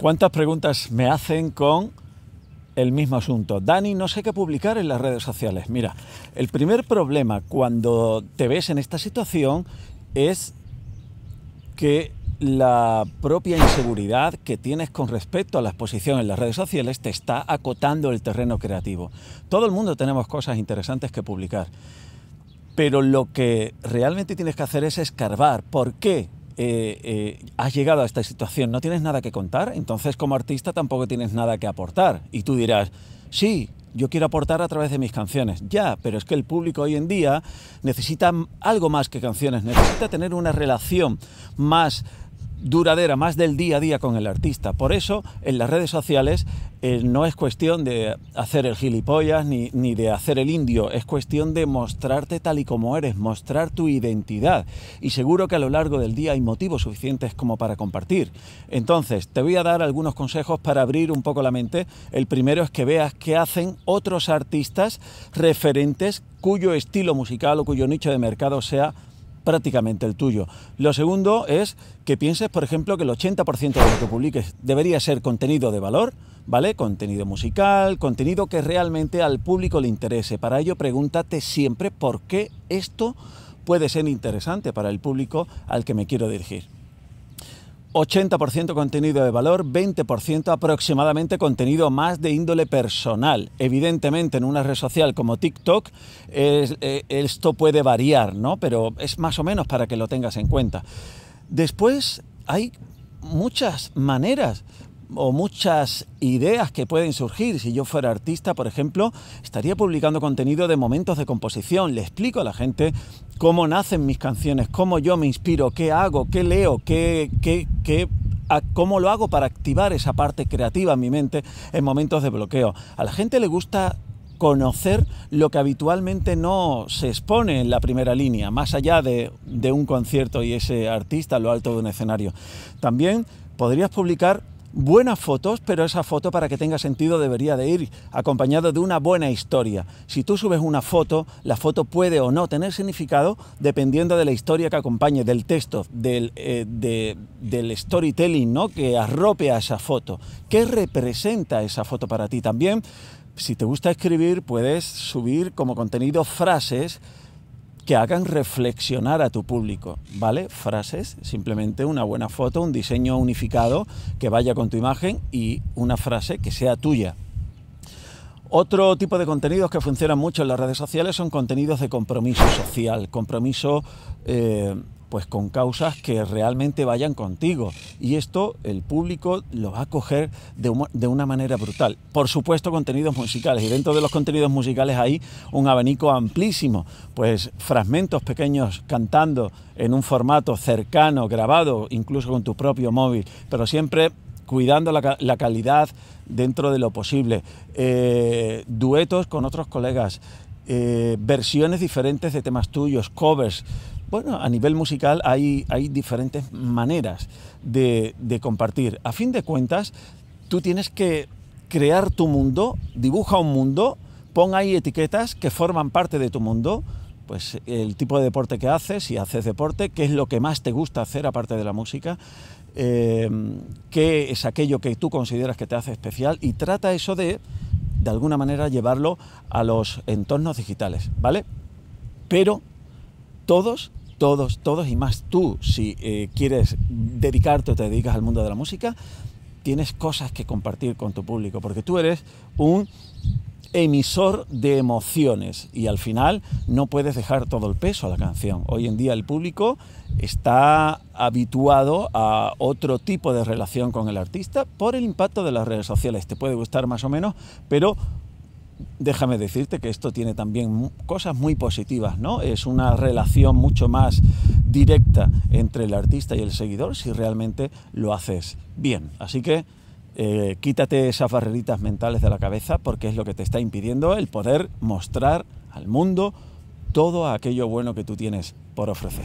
¿Cuántas preguntas me hacen con el mismo asunto? Dani, no sé qué publicar en las redes sociales. Mira, el primer problema cuando te ves en esta situación es que la propia inseguridad que tienes con respecto a la exposición en las redes sociales te está acotando el terreno creativo. Todo el mundo tenemos cosas interesantes que publicar, pero lo que realmente tienes que hacer es escarbar. ¿Por qué? Eh, eh, has llegado a esta situación, no tienes nada que contar, entonces como artista tampoco tienes nada que aportar. Y tú dirás, sí, yo quiero aportar a través de mis canciones. Ya, pero es que el público hoy en día necesita algo más que canciones, necesita tener una relación más duradera, más del día a día con el artista. Por eso, en las redes sociales eh, no es cuestión de hacer el gilipollas ni, ni, de hacer el indio, es cuestión de mostrarte tal y como eres, mostrar tu identidad. Y seguro que a lo largo del día hay motivos suficientes como para compartir. Entonces, te voy a dar algunos consejos para abrir un poco la mente. El primero es que veas qué hacen otros artistas referentes cuyo estilo musical o cuyo nicho de mercado sea prácticamente el tuyo. Lo segundo es que pienses, por ejemplo, que el 80% de lo que publiques debería ser contenido de valor, ¿vale? Contenido musical, contenido que realmente al público le interese. Para ello, pregúntate siempre por qué esto puede ser interesante para el público al que me quiero dirigir. 80% contenido de valor, 20% aproximadamente contenido más de índole personal. Evidentemente en una red social como TikTok eh, esto puede variar, ¿no? pero es más o menos para que lo tengas en cuenta. Después hay muchas maneras o muchas ideas que pueden surgir. Si yo fuera artista, por ejemplo, estaría publicando contenido de momentos de composición. Le explico a la gente cómo nacen mis canciones, cómo yo me inspiro, qué hago, qué leo, qué, qué, qué cómo lo hago para activar esa parte creativa en mi mente en momentos de bloqueo. A la gente le gusta conocer lo que habitualmente no se expone en la primera línea, más allá de, de un concierto y ese artista a lo alto de un escenario. También podrías publicar buenas fotos, pero esa foto para que tenga sentido debería de ir acompañado de una buena historia. Si tú subes una foto, la foto puede o no tener significado dependiendo de la historia que acompañe, del texto, del, eh, storytelling ¿no? que arrope a esa foto. ¿Qué representa esa foto para ti? También, si te gusta escribir, puedes subir como contenido frases que hagan reflexionar a tu público, ¿vale? Frases, simplemente una buena foto, un diseño unificado que vaya con tu imagen y una frase que sea tuya. Otro tipo de contenidos que funcionan mucho en las redes sociales son contenidos de compromiso social, compromiso eh, pues con causas que realmente vayan contigo. Y esto el público lo va a coger de, una manera brutal. Por supuesto, contenidos musicales. Y dentro de los contenidos musicales hay un abanico amplísimo. Pues fragmentos pequeños cantando en un formato cercano, grabado, incluso con tu propio móvil, pero siempre cuidando la, la calidad dentro de lo posible. Eh, duetos con otros colegas. Eh, versiones diferentes de temas tuyos, covers, bueno, a nivel musical hay, hay diferentes maneras de, de compartir. A fin de cuentas, tú tienes que crear tu mundo, dibuja un mundo, pon ahí etiquetas que forman parte de tu mundo, pues el tipo de deporte que haces, si haces deporte, qué es lo que más te gusta hacer aparte de la música, eh, qué es aquello que tú consideras que te hace especial y trata eso de, de alguna manera, llevarlo a los entornos digitales, ¿vale? Pero todos todos, todos y más tú, si eh, quieres dedicarte o te dedicas al mundo de la música, tienes cosas que compartir con tu público, porque tú eres un emisor de emociones y al final no puedes dejar todo el peso a la canción. Hoy en día el público está habituado a otro tipo de relación con el artista por el impacto de las redes sociales. Te puede gustar más o menos, pero déjame decirte que esto tiene también cosas muy positivas, ¿no? Es una relación mucho más directa entre el artista y el seguidor si realmente lo haces bien. Así que eh, quítate esas barreritas mentales de la cabeza porque es lo que te está impidiendo el poder mostrar al mundo todo aquello bueno que tú tienes por ofrecer.